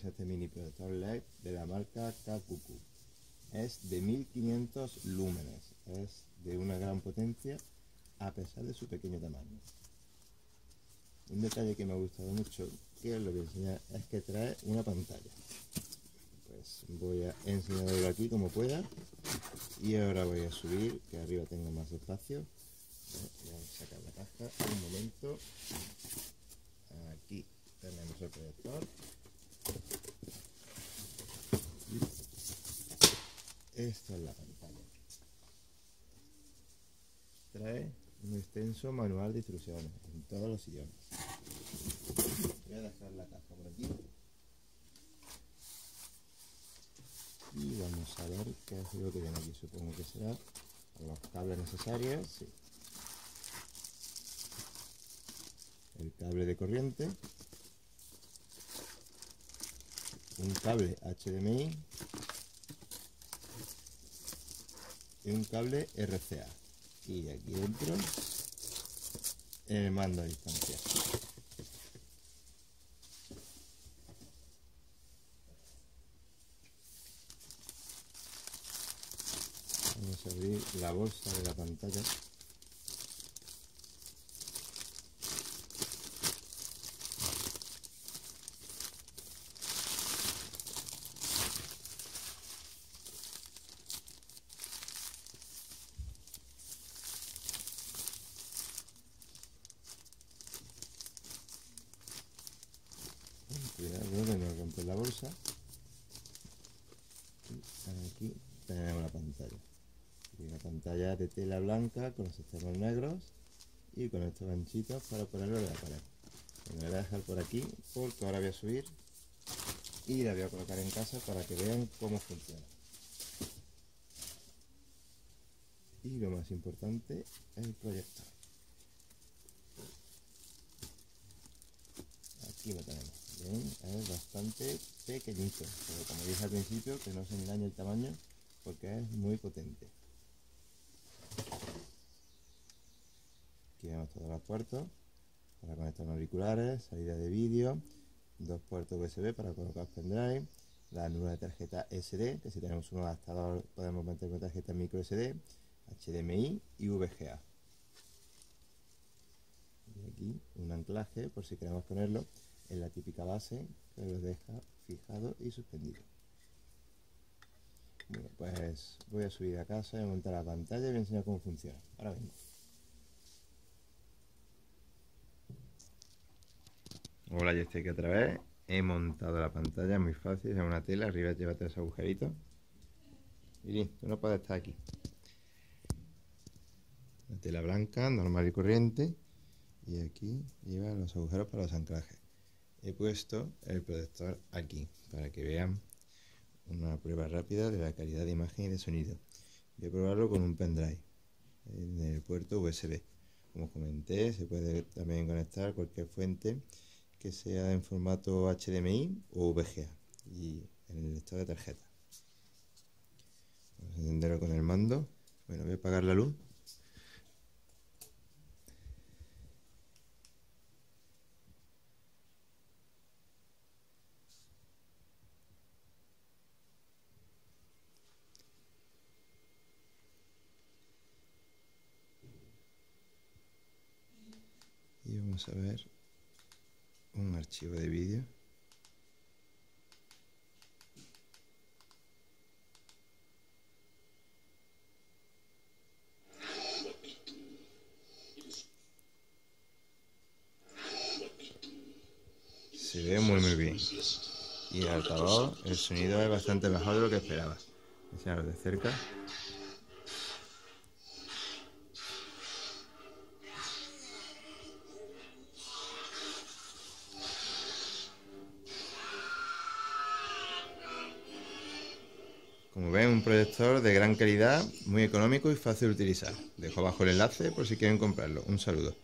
es este mini proyector LED de la marca Kakuku. Es de 1500 lúmenes, es de una gran potencia a pesar de su pequeño tamaño. Un detalle que me ha gustado mucho, que os lo voy a enseñar, es que trae una pantalla. Pues voy a enseñarlo aquí como pueda y ahora voy a subir, que arriba tengo más espacio. Voy a sacar la caja un momento. Aquí tenemos el proyector. Esta es la pantalla. Trae un extenso manual de instrucciones en todos los idiomas. Voy a dejar la caja por aquí. Y vamos a ver qué es lo que viene aquí. Supongo que será los cables necesarios. El cable de corriente. Un cable HDMI. Y un cable RCA y aquí dentro el mando a distancia. Vamos a abrir la bolsa de la pantalla. Romper la bolsa. Y aquí tenemos la pantalla. Una pantalla de tela blanca con los extremos negros y con estos ganchitos para ponerlo en la pared. Me voy a dejar por aquí porque ahora voy a subir y la voy a colocar en casa para que vean cómo funciona. Y lo más importante el proyector. Aquí lo tenemos es bastante pequeñito, pero como dije al principio, que no se engañe el tamaño porque es muy potente. Aquí vemos todos los puertos para conectar auriculares, salida de vídeo, dos puertos USB para colocar pendrive, la nueva tarjeta SD, que si tenemos un adaptador podemos meter una tarjeta micro SD, HDMI y VGA. Y aquí un anclaje por si queremos ponerlo en la típica base que lo deja fijado y suspendido. Bueno, pues voy a subir a casa, voy a montar la pantalla y voy a enseñar cómo funciona. Ahora vengo. Hola, ya estoy aquí otra vez. He montado la pantalla, muy fácil, es una tela, arriba lleva tres agujeritos. Y tú no puedes estar aquí. La tela blanca, normal y corriente. Y aquí lleva los agujeros para los anclajes he puesto el protector aquí para que vean una prueba rápida de la calidad de imagen y de sonido. Voy a probarlo con un pendrive en el puerto USB. Como comenté, se puede también conectar cualquier fuente que sea en formato HDMI o VGA y en el lector de tarjeta. Vamos a encenderlo con el mando. Bueno, voy a apagar la luz vamos a ver un archivo de vídeo. Se ve muy muy bien. Y el altavoz el sonido es bastante mejor de lo que esperaba enseñaros de cerca Como ven, un proyector de gran calidad, muy económico y fácil de utilizar. Dejo abajo el enlace por si quieren comprarlo. Un saludo.